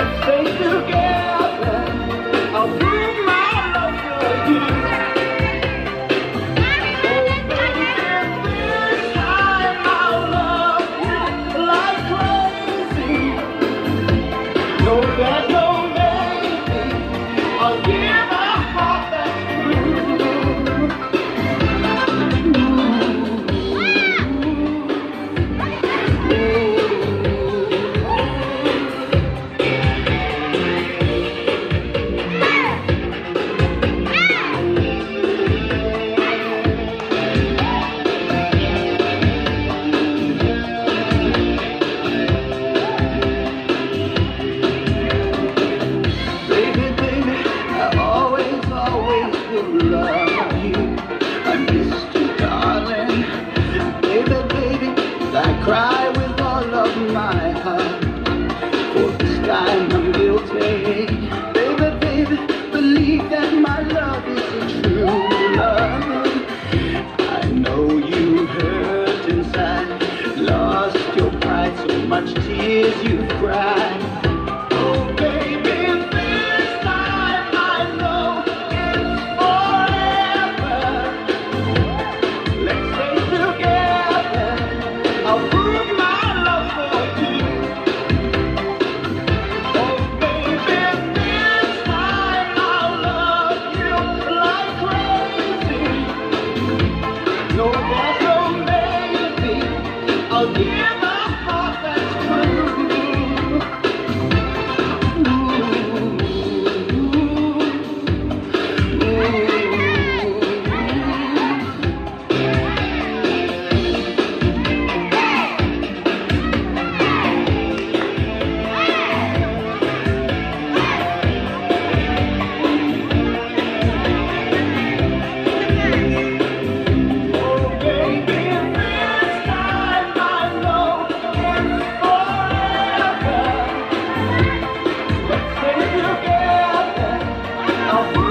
Let's face together. Cry with all of my heart. For this time I'm guilty. Baby, baby, believe that my love is a true love. I know you hurt inside, lost your pride, so much tears you cried. 아!